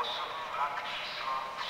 Osobní vlak číslo